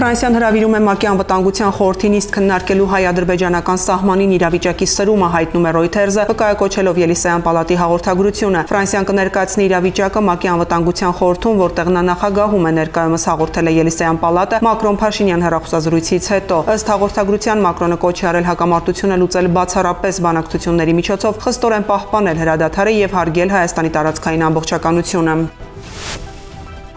Ֆրանսիան հրավիրում է ՄԱԿ-ի անվտանգության խորհրդի նիստ քննարկելու հայ-ադրբեջանական սահմանին իրավիճակի սրումը հայտնում է Reuters-ը, վկայակոչելով Ելիսեյան պալատի հաղորդագրությունը։ Ֆրանսիան կներկայացնի իրավիճակը ՄԱԿ-ի անվտանգության խորհրդում, որտեղ նա նախագահում է ներկայումս հաղորդել է Ելիսեյան պալատը Մակրոն-Փաշինյան հեռախոսազրույցից հետո։ Ըստ հաղորդագրության Մակրոնը կոչ արել հակամարտությունը լուծել բացառապես բանակցությունների միջոցով, խստորեն պահպանել հրադադարը եւ հարգել Հայաստանի տարածքային ամբողջականությունը։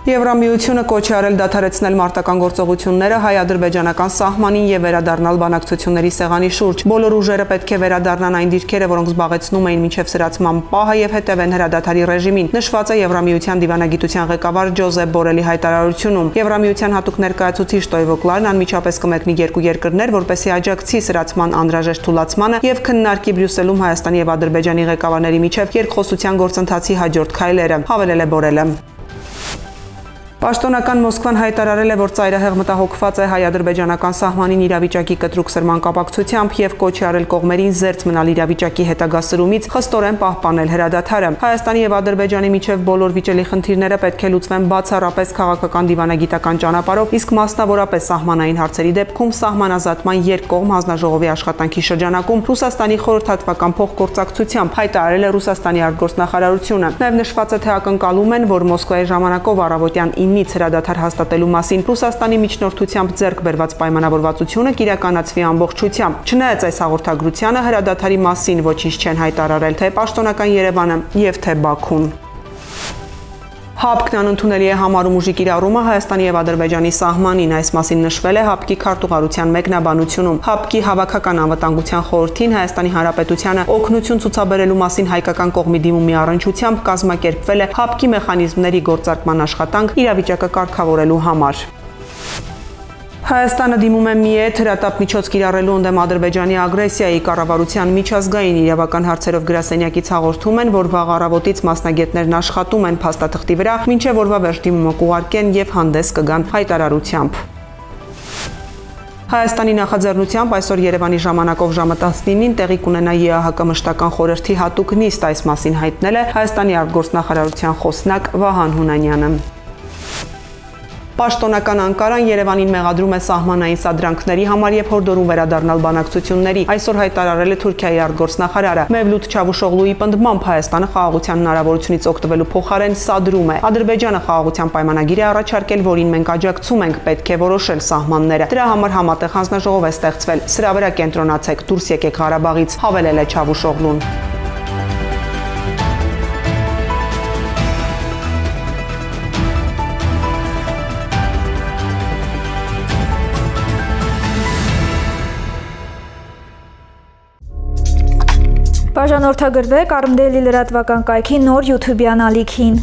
Եվրամիությունը կոչ է արել դադարեցնել մարտական գործողությունները հայ-ադրբեջանական սահմանին եւ վերադառնալ բանակցությունների սեղանի շուրջ։ Բոլոր ուժերը պետք է վերադառնան այն դիրքերը, որոնք զբաղեցնում էին մինչև սրացման պահը եւ հետևեն հրադադարի ռեժիմին։ Նշված է Եվրամիության դիվանագիտության ղեկավար Ջոզեփ Բորելի հայտարարությունում։ Եվրամիության հատուկ ներկայացուցիչ Տոյվո Կլարն անմիջապես կմեկնի երկու երկրներ, որպեսզի աջակցի սրացման անհրաժեշտ թուլացմանը եւ քննարկի Բրյուսելում Հայաստանի եւ Ադրբեջանի ղեկավարների միջև երկխոսության գործընթացի հաջորդ քայլերը, հավելել է Բորելը։ Պաշտոնական Մոսկվան հայտարարել է, որ ծայրահեղ մտահոգված է հայ-ադրբեջանական սահմանին իրավիճակի կտրուկ սրման կապակցությամբ եւ կոչ արել կողմերին զերծ մնալ իրավիճակի հետագա սրումից խստորեն պահպանել հրադադարը։ Հայաստանի եւ Ադրբեջանի միջև բոլոր վիճելի խնդիրները պետք է լուծվեն բացառապես քաղաքական դիվանագիտական ճանապարհով, իսկ մասնավորապես սահմանային հարցերի դեպքում սահմանազատման երկկողմ հանձնաժողովի աշխատանքի շրջանակում Ռուսաստանի խորհրդատվական փոխգործակցությամբ հայտարարել է Ռուսաստանի արտգործնախարարությունը։ Նաեւ նշված է թե ակնկալում են, որ Մոսկվայի ժամանակով առավոտյան 9-ից հրադադար հաստատելու մասին Ռուսաստանի միջնորդությամբ ձեռք բերված պայմանավորվածությունը կիրականացվի ամբողջությամբ։ Չնայած այս հաղորդագրությանը հրադադարի մասին ոչինչ չեն հայտարարել թե պաշտոնական Երևանը եւ թե Բաքուն։ ՀԱՊԿ-ն անընդունելի է համարում ուժի կիրառումը Հայաստանի եւ Ադրբեջանի սահմանին։ Այս մասին նշվել է ՀԱՊԿ-ի քարտուղարության մեկնաբանությունում։ ՀԱՊԿ-ի հավաքական անվտանգության խորհրդին Հայաստանի Հանրապետությանը օգնություն ցուցաբերելու մասին հայկական կողմի դիմումի առնչությամբ կազմակերպվել է ՀԱՊԿ-ի մեխանիզմների գործարկման աշխատանք իրավիճակը կարգավորելու համար։ Հայաստանը դիմում է միետ հրատապ միջոց կիրառելու ընդդեմ Ադրբեջանի ագրեսիայի կառավարության միջազգային իրավական հարցերով գրասենյակից հաղորդում են, որ վաղ առավոտից մասնագետներն աշխատում են փաստաթղթի վրա, մինչև օրվա վերջ դիմումը կուղարկեն եւ հանդես կգան հայտարարությամբ։ Հայաստանի նախաձեռնությամբ այսօր Երևանի ժամանակով ժամը 19-ին տեղի կունենա ԵԱՀԿ մշտական խորհրդի հատուկ նիստ այս մասին հայտնել է Հայաստանի արտգործնախարարության խոսնակ Վահան Հունանյանը։ Պաշտոնական Անկարան Երևանին մեղադրում է սահմանային սադրանքների համար եւ հորդորում վերադառնալ բանակցությունների։ Այսօր հայտարարել է Թուրքիայի արտգործնախարարը։ Մևլութ Չավուշօղլուի պնդմամբ Հայաստանը խաղաղության հնարավորությունից օգտվելու փոխարեն սադրում է։ Ադրբեջանը խաղաղության պայմանագիր է առաջարկել, որին մենք աջակցում ենք, պետք է որոշել սահմանները։ Դրա համար համատեղ հանձնաժողով է ստեղծվել։ Սրա վրա կենտրոնացեք, դուրս եկեք Ղարաբաղից, հավելել է Չավուշօղլուն։ Բաժանորդագրվեք Armdeli լրատվական կայքի նոր YouTube-յան ալիքին։